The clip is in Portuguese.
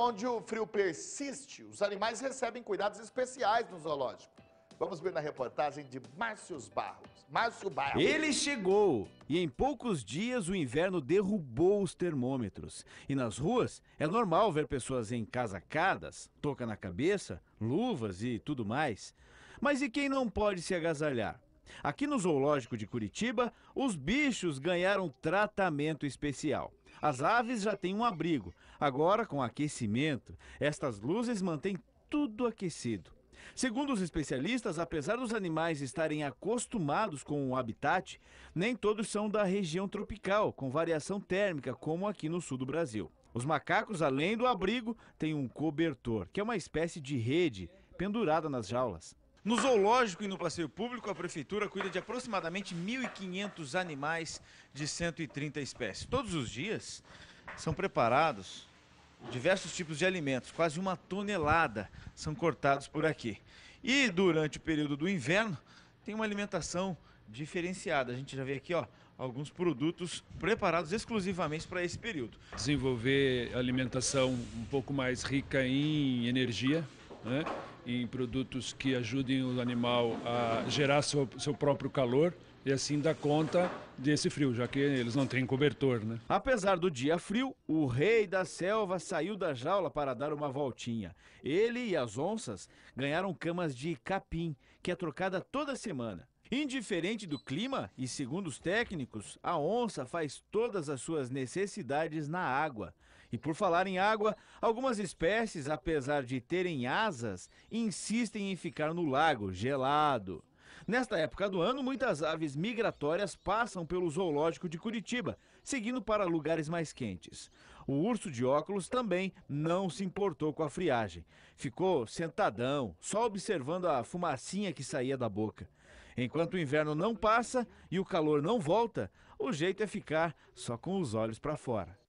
onde o frio persiste, os animais recebem cuidados especiais no zoológico. Vamos ver na reportagem de Márcio Barros. Márcio Barros. Ele chegou e em poucos dias o inverno derrubou os termômetros. E nas ruas é normal ver pessoas encasacadas, touca na cabeça, luvas e tudo mais. Mas e quem não pode se agasalhar? Aqui no Zoológico de Curitiba, os bichos ganharam tratamento especial. As aves já têm um abrigo. Agora, com aquecimento, estas luzes mantêm tudo aquecido. Segundo os especialistas, apesar dos animais estarem acostumados com o habitat, nem todos são da região tropical, com variação térmica, como aqui no sul do Brasil. Os macacos, além do abrigo, têm um cobertor, que é uma espécie de rede pendurada nas jaulas. No zoológico e no passeio público, a prefeitura cuida de aproximadamente 1.500 animais de 130 espécies. Todos os dias são preparados diversos tipos de alimentos, quase uma tonelada são cortados por aqui. E durante o período do inverno, tem uma alimentação diferenciada. A gente já vê aqui, ó, alguns produtos preparados exclusivamente para esse período. Desenvolver alimentação um pouco mais rica em energia, né? Em produtos que ajudem o animal a gerar seu, seu próprio calor e assim dar conta desse frio, já que eles não têm cobertor, né? Apesar do dia frio, o rei da selva saiu da jaula para dar uma voltinha. Ele e as onças ganharam camas de capim, que é trocada toda semana. Indiferente do clima, e segundo os técnicos, a onça faz todas as suas necessidades na água. E por falar em água, algumas espécies, apesar de terem asas, insistem em ficar no lago gelado. Nesta época do ano, muitas aves migratórias passam pelo zoológico de Curitiba, seguindo para lugares mais quentes. O urso de óculos também não se importou com a friagem. Ficou sentadão, só observando a fumacinha que saía da boca. Enquanto o inverno não passa e o calor não volta, o jeito é ficar só com os olhos para fora.